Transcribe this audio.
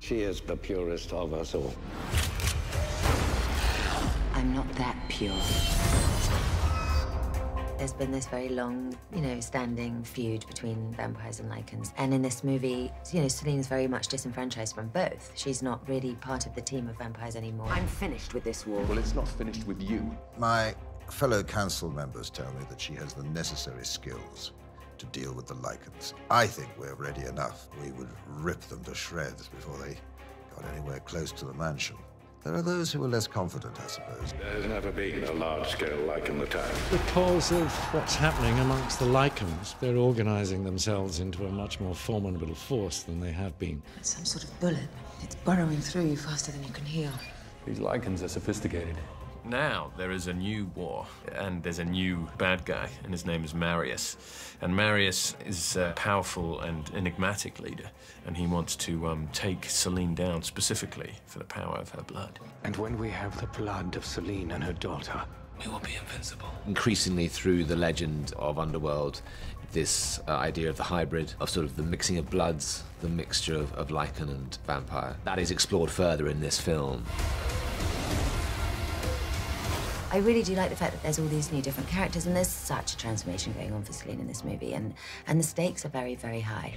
She is the purest of us all. I'm not that pure. There's been this very long, you know, standing feud between vampires and lycans. And in this movie, you know, Selene is very much disenfranchised from both. She's not really part of the team of vampires anymore. I'm finished with this war. Well, it's not finished with you. My fellow council members tell me that she has the necessary skills to deal with the lycans. I think we're ready enough. We would rip them to shreds before they got anywhere close to the mansion. There are those who are less confident, I suppose. There's never been a large-scale like in the town. Because of what's happening amongst the lycans, they're organizing themselves into a much more formidable force than they have been. It's some sort of bullet. It's burrowing through you faster than you can heal. These lycans are sophisticated. Now there is a new war, and there's a new bad guy, and his name is Marius. And Marius is a powerful and enigmatic leader, and he wants to um, take Selene down specifically for the power of her blood. And when we have the blood of Selene and her daughter, we will be invincible. Increasingly through the legend of Underworld, this uh, idea of the hybrid, of sort of the mixing of bloods, the mixture of, of lycan and vampire, that is explored further in this film. I really do like the fact that there's all these new different characters and there's such a transformation going on for Selene in this movie and, and the stakes are very, very high.